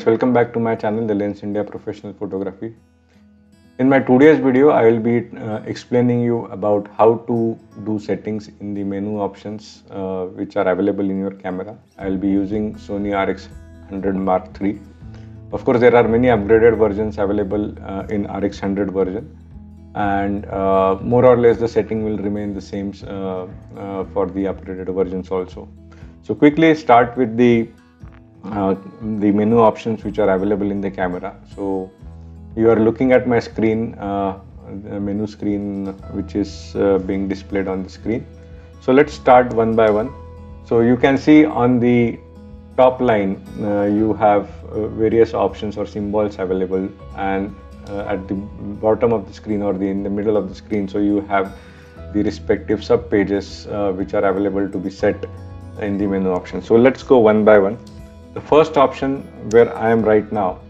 Friends, welcome back to my channel The Lens India Professional Photography. In my today's video, I will be uh, explaining you about how to do settings in the menu options uh, which are available in your camera. I will be using Sony RX100 Mark III. Of course, there are many upgraded versions available uh, in RX100 version and uh, more or less the setting will remain the same uh, uh, for the upgraded versions also. So quickly start with the uh, the menu options which are available in the camera. So you are looking at my screen, uh, menu screen which is uh, being displayed on the screen. So let's start one by one. So you can see on the top line uh, you have uh, various options or symbols available and at the bottom of the screen or the in the middle of the screen so you have the respective sub pages which are available to be set in the menu option. So let's go one by one. The first option where I am right now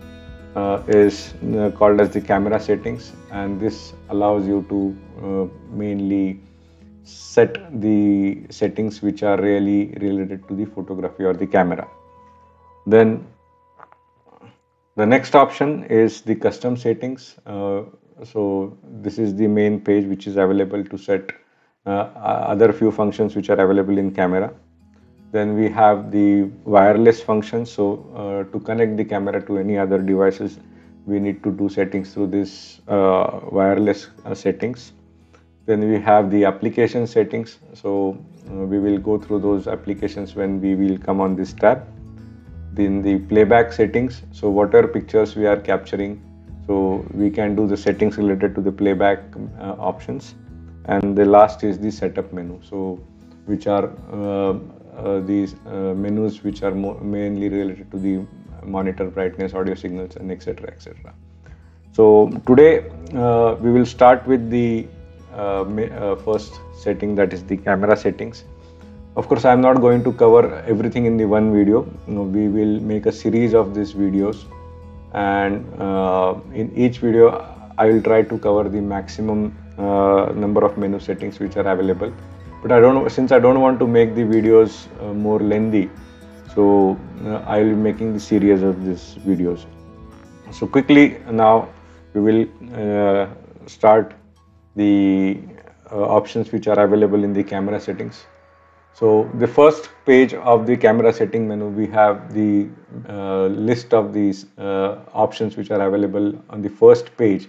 uh, is uh, called as the camera settings and this allows you to uh, mainly set the settings which are really related to the photography or the camera. Then the next option is the custom settings. Uh, so this is the main page which is available to set uh, other few functions which are available in camera then we have the wireless function. So uh, to connect the camera to any other devices we need to do settings through this uh, wireless uh, settings. Then we have the application settings. So uh, we will go through those applications when we will come on this tab. Then the playback settings. So what are pictures we are capturing? So we can do the settings related to the playback uh, options. And the last is the setup menu. So which are uh, these uh, menus which are mainly related to the monitor brightness, audio signals, and etc. etc. So today uh, we will start with the first setting that is the camera settings. Of course, I am not going to cover everything in the one video. You know, we will make a series of these videos, and uh, in each video, I will try to cover the maximum uh, number of menu settings which are available but I don't since I don't want to make the videos uh, more lengthy so uh, I will be making the series of these videos. So quickly now we will uh, start the uh, options which are available in the camera settings. So the first page of the camera setting menu we have the uh, list of these uh, options which are available on the first page.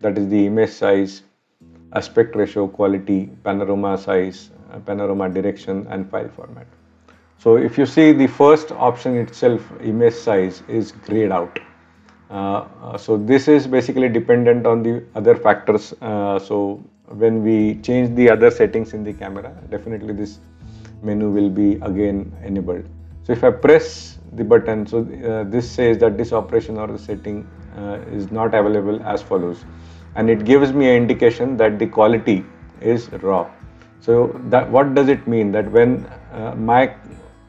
That is the image size aspect ratio, quality, panorama size, uh, panorama direction and file format. So if you see the first option itself, image size is grayed out. Uh, so this is basically dependent on the other factors. Uh, so when we change the other settings in the camera, definitely this menu will be again enabled. So if I press the button, so uh, this says that this operation or the setting uh, is not available as follows and it gives me an indication that the quality is raw. So that what does it mean that when uh, my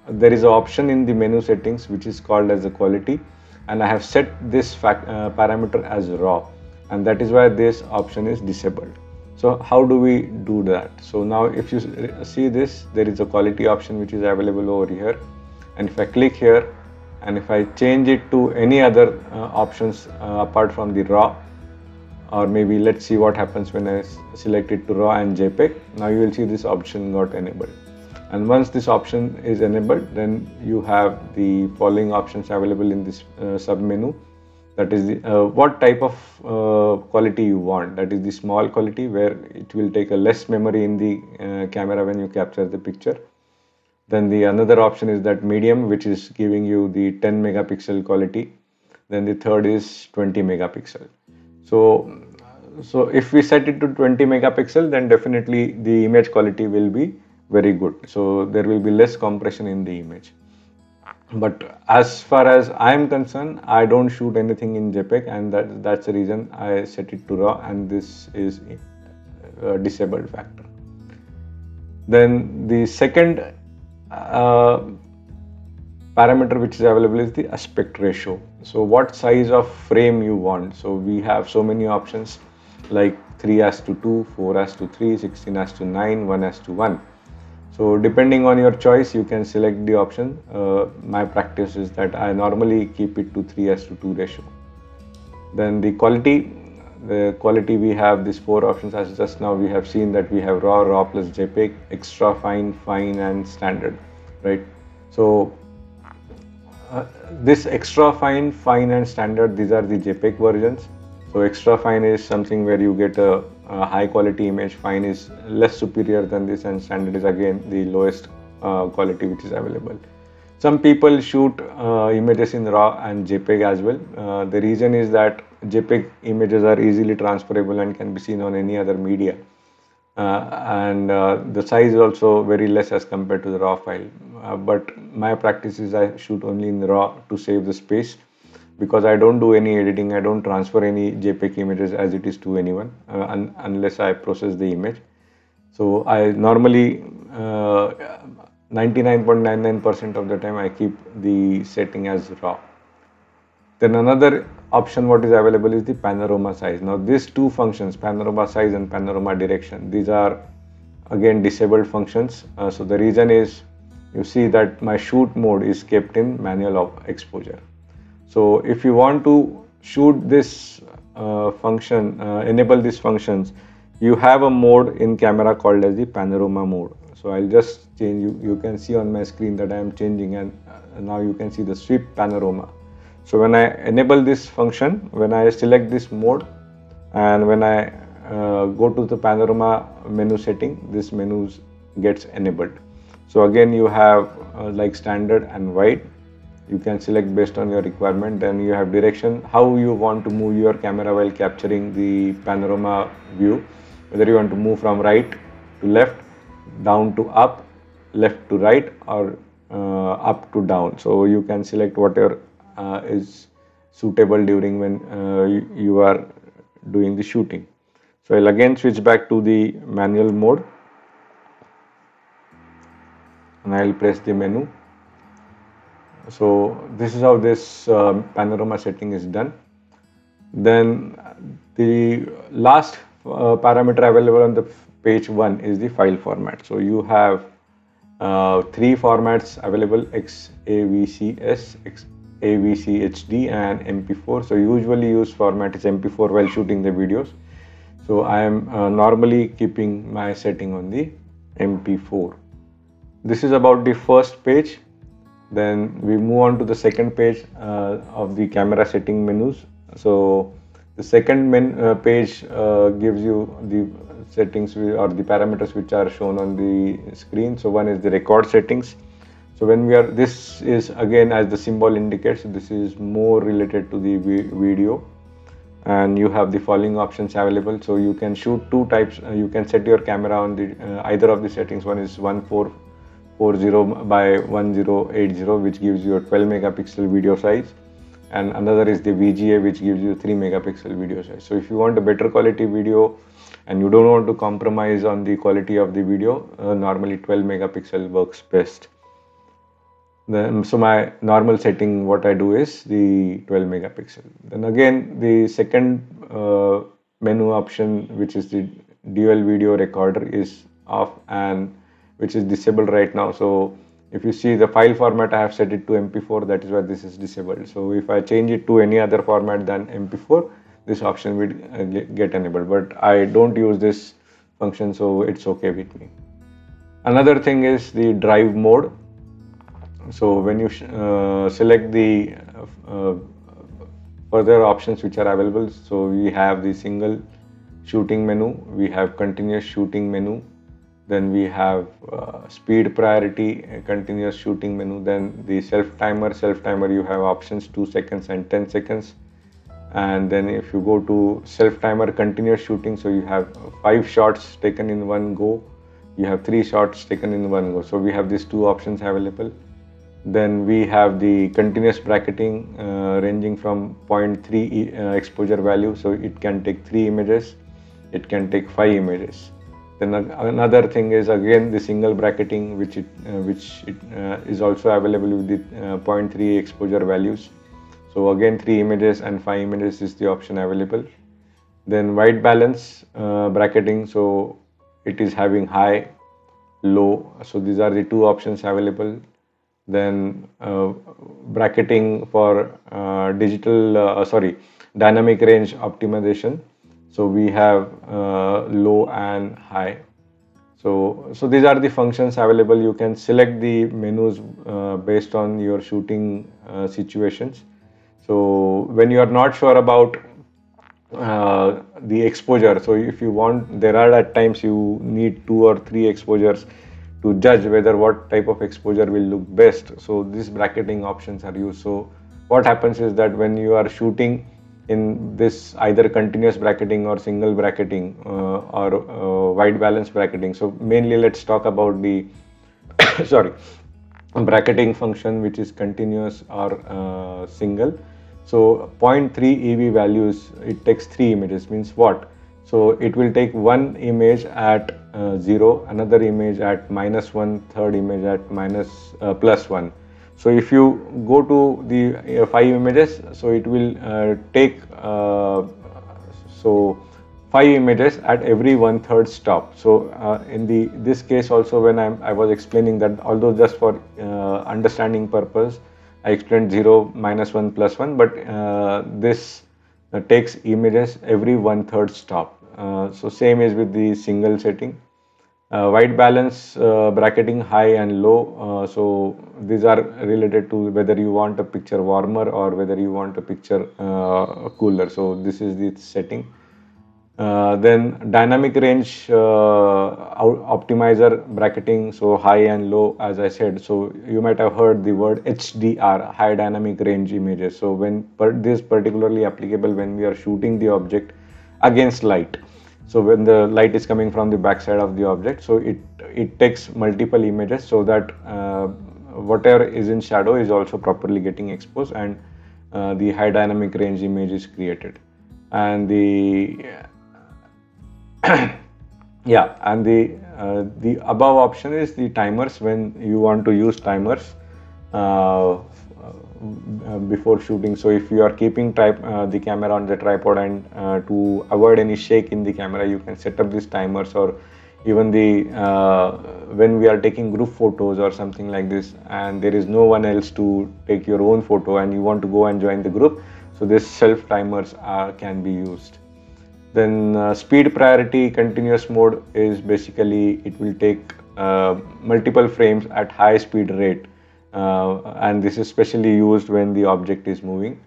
there is an option in the menu settings which is called as the quality and I have set this fact, uh, parameter as raw and that is why this option is disabled. So how do we do that? So now if you see this there is a quality option which is available over here and if I click here and if I change it to any other uh, options uh, apart from the raw or maybe let's see what happens when I select it to RAW and JPEG. Now you will see this option got enabled. And once this option is enabled, then you have the following options available in this uh, sub menu. That is the, uh, what type of uh, quality you want. That is the small quality where it will take a less memory in the uh, camera when you capture the picture. Then the another option is that medium, which is giving you the 10 megapixel quality. Then the third is 20 megapixel. So, so if we set it to 20 megapixel, then definitely the image quality will be very good. So there will be less compression in the image. But as far as I am concerned, I don't shoot anything in JPEG, and that, that's the reason I set it to RAW, and this is a disabled factor. Then the second uh, parameter which is available is the aspect ratio so what size of frame you want? So we have so many options like 3 as to 2 4 as to 3 16 as to 9 1 as to 1 so depending on your choice you can select the option. Uh, my practice is that i normally keep it to 3 as to 2 ratio. Then the quality the quality we have these four options as just now we have seen that we have raw raw plus jpeg extra fine fine and standard right? So uh, this extra fine fine and standard these are the jpeg versions. So extra fine is something where you get a, a high quality image. Fine is less superior than this and standard is again the lowest uh, quality which is available. Some people shoot uh, images in raw and jpeg as well. Uh, the reason is that jpeg images are easily transferable and can be seen on any other media and uh, the size is also very less as compared to the raw file. Uh, but my practice is i shoot only in raw to save the space because i don't do any editing. I don't transfer any jpeg images as it is to anyone uh, un unless i process the image. So i normally 99.99% of the time I keep the setting as raw. Then another option what is available is the panorama size. Now these two functions, panorama size and panorama direction, these are again disabled functions. Uh, so the reason is you see that my shoot mode is kept in manual of exposure. So if you want to shoot this uh, function, uh, enable these functions, you have a mode in camera called as the panorama mode so I'll just change you you can see on my screen that I am changing and uh, now you can see the sweep panorama so when I enable this function when I select this mode and when I uh, go to the panorama menu setting this menu gets enabled. So again you have uh, like standard and wide. You can select based on your requirement. Then you have direction how you want to move your camera while capturing the panorama view. Whether you want to move from right to left down to up, left to right or uh, up to down. So you can select whatever is suitable during when uh, you, you are doing the shooting. So I'll again switch back to the manual mode and I'll press the menu. So this is how this uh, panorama setting is done. Then the last uh, parameter available on the page 1 is the file format so you have uh, three formats available XAVCS, AVCHD and MP4 so usually used format is MP4 while shooting the videos. So I am uh, normally keeping my setting on the MP4 this is about the first page. Then we move on to the second page uh, of the camera setting menus. So the second men, uh, page uh, gives you the settings or the parameters which are shown on the screen. So one is the record settings. So when we are, this is again as the symbol indicates, this is more related to the video and you have the following options available. So you can shoot two types, uh, you can set your camera on the uh, either of the settings. One is 1440 by 1080 which gives you a 12 megapixel video size and another is the VGA which gives you 3 megapixel video size. So if you want a better quality video and you don't want to compromise on the quality of the video, uh, normally 12 megapixel works best. Then, so my normal setting what I do is the 12 megapixel. Then again the second uh, menu option which is the dual video recorder is off and which is disabled right now. So if you see the file format I have set it to MP4 that is why this is disabled. So if I change it to any other format than MP4 this option will uh, get enabled. But I don't use this function so it's okay with me. Another thing is the drive mode so when you uh, select the uh, further options which are available so we have the single shooting menu we have continuous shooting menu then we have uh, speed priority continuous shooting menu then the self timer self timer you have options 2 seconds and 10 seconds. And then if you go to self timer continuous shooting so you have five shots taken in one go you have three shots taken in one go. So we have these two options available then we have the continuous bracketing uh, ranging from 0.3 uh, exposure value. So it can take three images. It can take five images. Then another thing is again the single bracketing which it, uh, which it, uh, is also available with the uh, 0.3 exposure values. So again three images and five images is the option available. Then white balance uh, bracketing. So it is having high low. So these are the two options available then uh, bracketing for uh, digital uh, sorry dynamic range optimization. So we have low and high. So so these are the functions available. You can select the menus based on your shooting situations. So when you are not sure about uh, the exposure so if you want there are at times you need two or three exposures to judge whether what type of exposure will look best. So these bracketing options are used. So what happens is that when you are shooting in this either continuous bracketing or single bracketing uh, or uh, white balance bracketing. So mainly let's talk about the sorry bracketing function which is continuous or uh, single. So 0.3 EV values, it takes three images, means what? So it will take one image at uh, 0, another image at minus 1, third image at minus, uh, plus 1. So if you go to the uh, 5 images, so it will uh, take uh, so 5 images at every one third stop. So in the this case also when I'm, I was explaining that although just for understanding purpose, I explained 0, minus 1, plus 1, but uh, this uh, takes images every one third stop. Uh, so same is with the single setting. Uh, white balance uh, bracketing high and low. So these are related to whether you want a picture warmer or whether you want a picture cooler. So this is the setting. Uh, then dynamic range uh, optimizer bracketing, so high and low, as I said. So you might have heard the word HDR, high dynamic range images. So when per, this particularly applicable when we are shooting the object against light. So when the light is coming from the backside of the object, so it it takes multiple images so that uh, whatever is in shadow is also properly getting exposed and uh, the high dynamic range image is created. And the yeah and the uh, the above option is the timers when you want to use timers uh, before shooting. So if you are keeping uh, the camera on the tripod and uh, to avoid any shake in the camera you can set up these timers or even the uh, when we are taking group photos or something like this and there is no one else to take your own photo and you want to go and join the group. So this self timers are, can be used. Then uh, speed priority continuous mode is basically it will take uh, multiple frames at high speed rate. uh, and this is especially used when the object is moving.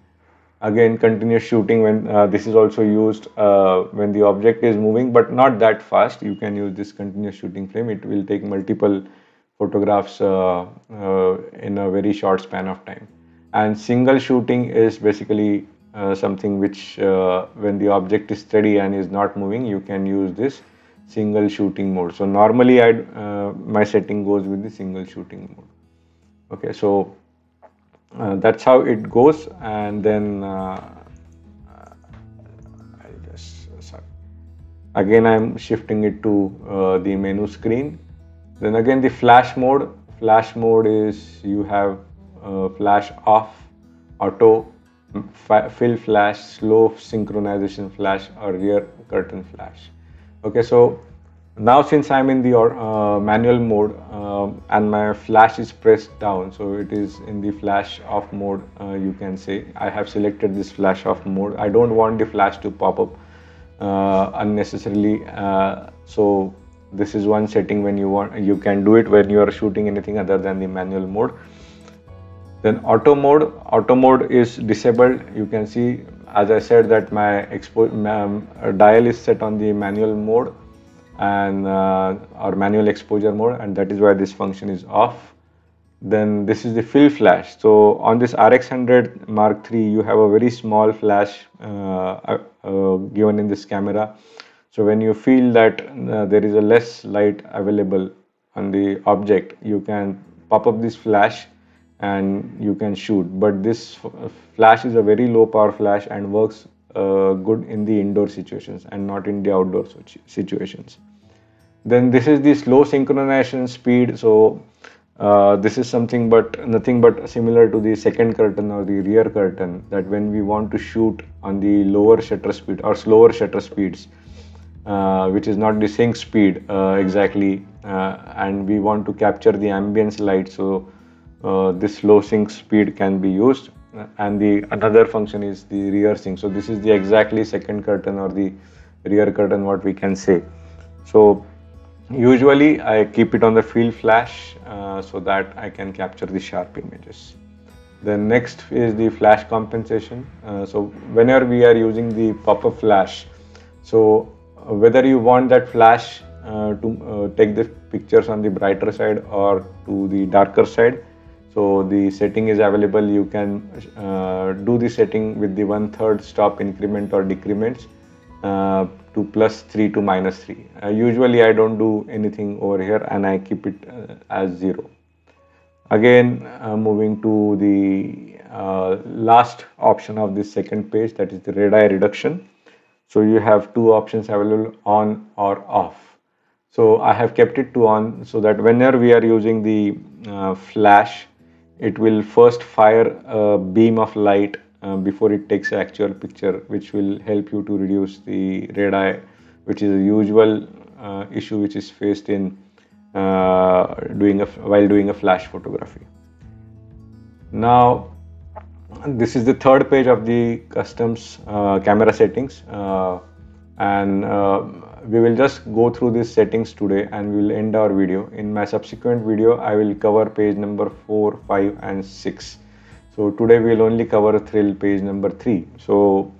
Again continuous shooting when uh, this is also used uh, when the object is moving but not that fast. You can use this continuous shooting frame. It will take multiple photographs uh, in a very short span of time. And single shooting is basically uh, something which uh, when the object is steady and is not moving you can use this single shooting mode. So normally i uh, my setting goes with the single shooting mode okay so uh, that's how it goes and then uh, I just sorry. Again i'm shifting it to the menu screen. Then again the flash mode. Flash mode is you have flash off auto fill flash, slow synchronization flash or rear curtain flash. Okay, so now since I'm in the uh, manual mode uh, and my flash is pressed down, so it is in the flash off mode uh, you can say. I have selected this flash off mode. I don't want the flash to pop up uh, unnecessarily. Uh, so this is one setting when you want, you can do it when you are shooting anything other than the manual mode then auto mode auto mode is disabled you can see as i said that my expo um, dial is set on the manual mode and uh, or manual exposure mode and that is why this function is off. Then this is the fill flash. So on this rx100 mark iii you have a very small flash uh, uh, uh, given in this camera. So when you feel that uh, there is a less light available on the object you can pop up this flash and you can shoot. But this flash is a very low power flash and works uh, good in the indoor situations and not in the outdoor situations. Then this is the slow synchronization speed. So uh, this is something but nothing but similar to the second curtain or the rear curtain that when we want to shoot on the lower shutter speed or slower shutter speeds uh, which is not the sync speed uh, exactly uh, and we want to capture the ambience light. So uh, this low sync speed can be used and the another function is the rear sync so this is the exactly second curtain or the rear curtain what we can say. So usually I keep it on the fill flash uh, so that I can capture the sharp images. The next is the flash compensation. Uh, so whenever we are using the pop-up flash so uh, whether you want that flash uh, to uh, take the pictures on the brighter side or to the darker side so the setting is available. You can uh, do the setting with the one third stop increment or decrements uh, to plus 3 to minus 3 uh, usually i don't do anything over here and i keep it uh, as 0 again uh, moving to the uh, last option of this second page that is the red eye reduction. So you have two options available on or off. So i have kept it to on so that whenever we are using the flash it will first fire a beam of light uh, before it takes actual picture which will help you to reduce the red eye which is a usual uh, issue which is faced in uh, doing a while doing a flash photography. Now this is the third page of the customs uh, camera settings uh, and we will just go through these settings today and we will end our video. In my subsequent video i will cover page number 4 5 and 6 so today we will only cover thrill page number 3 so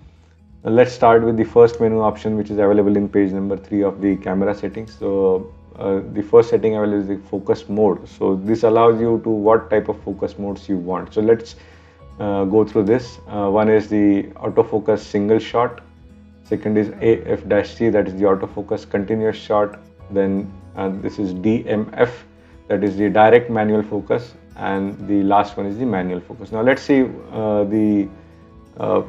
let's start with the first menu option which is available in page number 3 of the camera settings. So uh, the first setting available is the focus mode. So this allows you to what type of focus modes you want. So let's uh, go through this. Uh, one is the autofocus single shot second is AF-C that is the autofocus continuous shot. Then uh, this is DMF that is the direct manual focus. And the last one is the manual focus. Now let's see uh, the uh,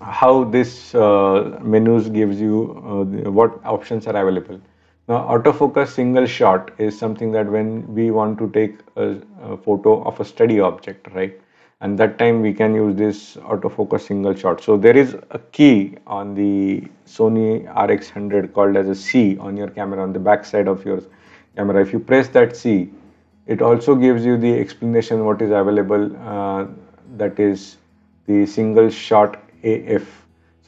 how this uh, menus gives you uh, the, what options are available. Now autofocus single shot is something that when we want to take a, a photo of a steady object right and that time we can use this autofocus single shot. So there is a key on the Sony RX100 called as a C on your camera on the back side of your camera. If you press that C it also gives you the explanation what is available uh, that is the single shot AF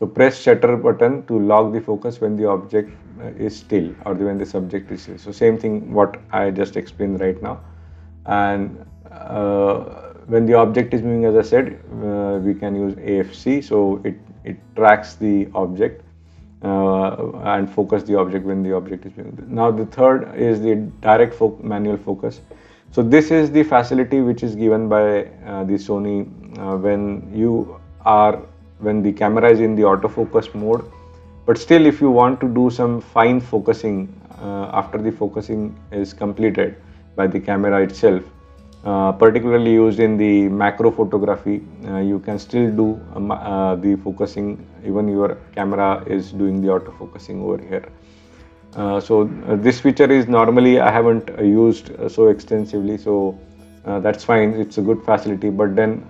so press shutter button to lock the focus when the object uh, is still or when the subject is still. So same thing what I just explained right now. And uh, when the object is moving as I said uh, we can use AFC so it, it tracks the object uh, and focus the object when the object is moving. Now the third is the direct fo manual focus. So this is the facility which is given by uh, the Sony uh, when you are when the camera is in the autofocus mode but still if you want to do some fine focusing uh, after the focusing is completed by the camera itself uh, particularly used in the macro photography uh, you can still do um, uh, the focusing even your camera is doing the autofocusing over here. Uh, so uh, this feature is normally I haven't used so extensively so that's fine it's a good facility but then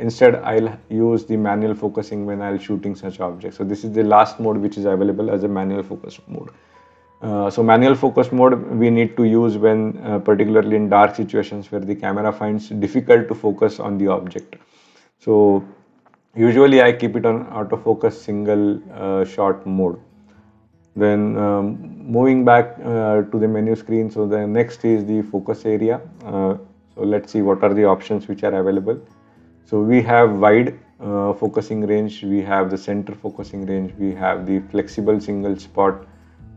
instead I'll use the manual focusing when I'll shooting such objects. So this is the last mode which is available as a manual focus mode uh, so manual focus mode we need to use when uh, particularly in dark situations where the camera finds difficult to focus on the object. So usually I keep it on autofocus single uh, shot mode. Then um, moving back uh, to the menu screen. So the next is the focus area. Uh, so let's see what are the options which are available. So we have wide focusing range, we have the center focusing range, we have the flexible single spot,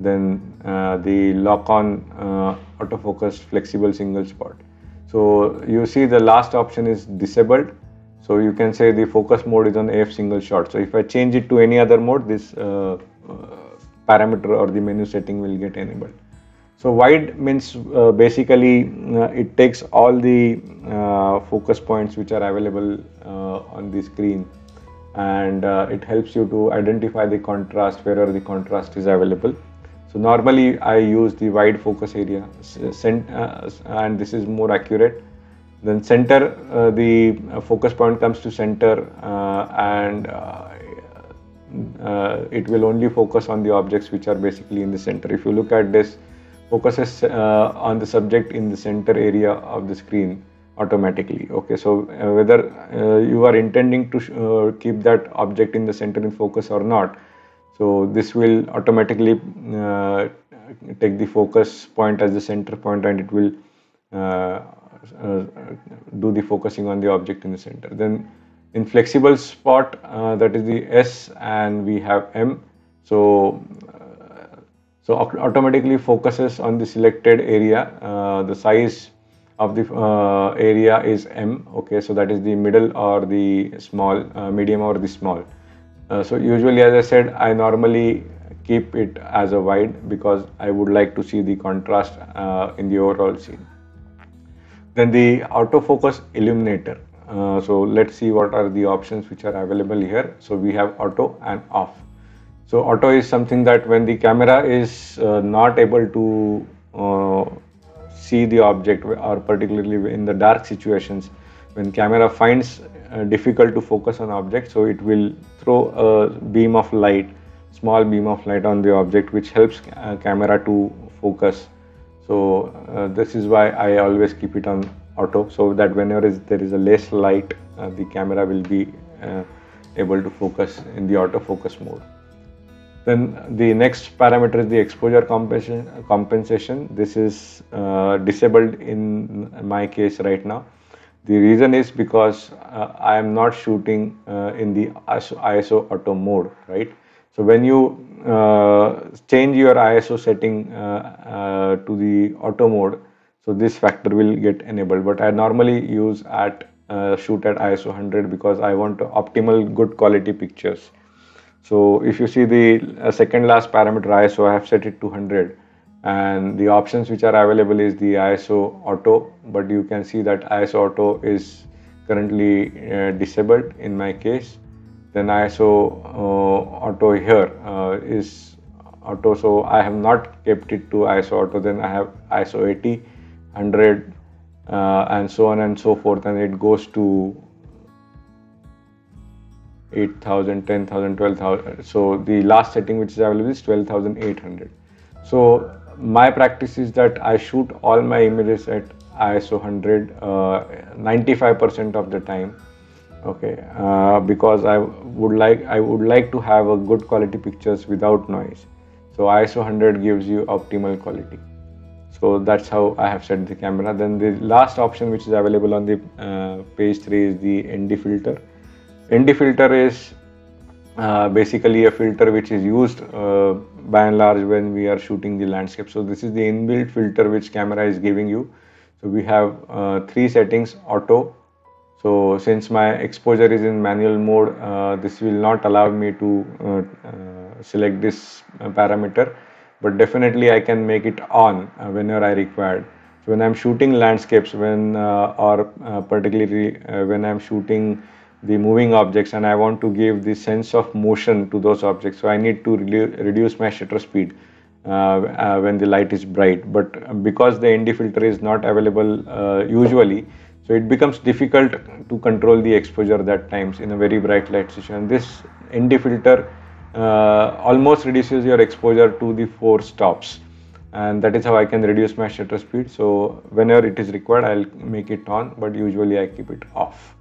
then uh, the lock-on uh, autofocus flexible single spot. So you see the last option is disabled. So you can say the focus mode is on AF single shot. So if I change it to any other mode, this uh, parameter or the menu setting will get enabled. So wide means uh, basically uh, it takes all the uh, focus points which are available on the screen and it helps you to identify the contrast wherever the contrast is available. So normally I use the wide focus area uh, and this is more accurate. Then center, uh, the uh, focus point comes to center uh, and uh, uh, it will only focus on the objects which are basically in the center. If you look at this, focuses on the subject in the center area of the screen automatically. Okay, so uh, whether uh, you are intending to uh, keep that object in the center in focus or not, so this will automatically uh, take the focus point as the center point and it will do the focusing on the object in the center. Then in flexible spot uh, that is the S and we have M. So uh, so automatically focuses on the selected area. Uh, the size of the uh, area is M okay? So that is the middle or the small uh, medium or the small uh, so usually as I said I normally keep it as a wide because I would like to see the contrast in the overall scene then the autofocus illuminator uh, so let's see what are the options which are available here. So we have auto and off. So auto is something that when the camera is uh, not able to uh, see the object or particularly in the dark situations, when camera finds uh, difficult to focus on object, so it will throw a beam of light, small beam of light on the object which helps uh, camera to focus. So uh, this is why I always keep it on auto so that whenever there is a less light uh, the camera will be uh, able to focus in the autofocus mode. Then the next parameter is the exposure compensation compensation. This is disabled in my case right now the reason is because uh, I am not shooting uh, in the ISO, auto mode right? So when you uh, change your ISO setting to the auto mode so this factor will get enabled. But I normally use at uh, shoot at ISO 100 because I want optimal good quality pictures. So if you see the uh, second last parameter ISO I have set it to 100 and the options which are available is the ISO auto but you can see that ISO auto is currently uh, disabled in my case. Then ISO uh, auto here uh, is auto. So I have not kept it to ISO auto. Then I have ISO 80 100 uh, and so on and so forth. And it goes to 8000 10000 12000 so the last setting which is available is 12800 so my practice is that i shoot all my images at iso 100 uh, 95% of the time okay? Uh, because i would like i would like to have a good quality pictures without noise. So iso 100 gives you optimal quality. So that's how I have set the camera. Then the last option which is available on the uh, page 3 is the ND filter. ND filter is uh, basically a filter which is used uh, by and large when we are shooting the landscape. So this is the inbuilt filter which camera is giving you. So we have uh, three settings auto. So since my exposure is in manual mode uh, this will not allow me to uh, select this parameter. But definitely I can make it on uh, whenever I required. So when I'm shooting landscapes, when uh, or uh, particularly when I'm shooting the moving objects and I want to give the sense of motion to those objects, so I need to reduce my shutter speed. Uh, uh, when the light is bright. But because the ND filter is not available uh, usually so it becomes difficult to control the exposure that times in a very bright light situation this ND filter uh, almost reduces your exposure to the four stops. And that is how I can reduce my shutter speed. So whenever it is required I'll make it on but usually I keep it off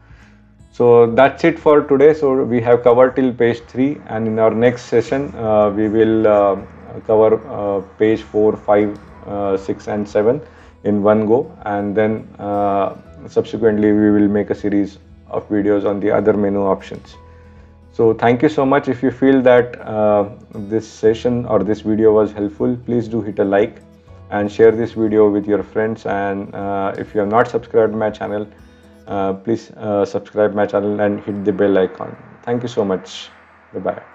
so that's it for today so we have covered till page 3 and in our next session uh, we will uh, cover uh, page 4 5 uh, 6 and 7 in one go and then uh, subsequently we will make a series of videos on the other menu options so thank you so much. If you feel that uh, this session or this video was helpful, please do hit a like and share this video with your friends. And if you have not subscribed to my channel, please uh, subscribe my channel and hit the bell icon. Thank you so much. Bye bye.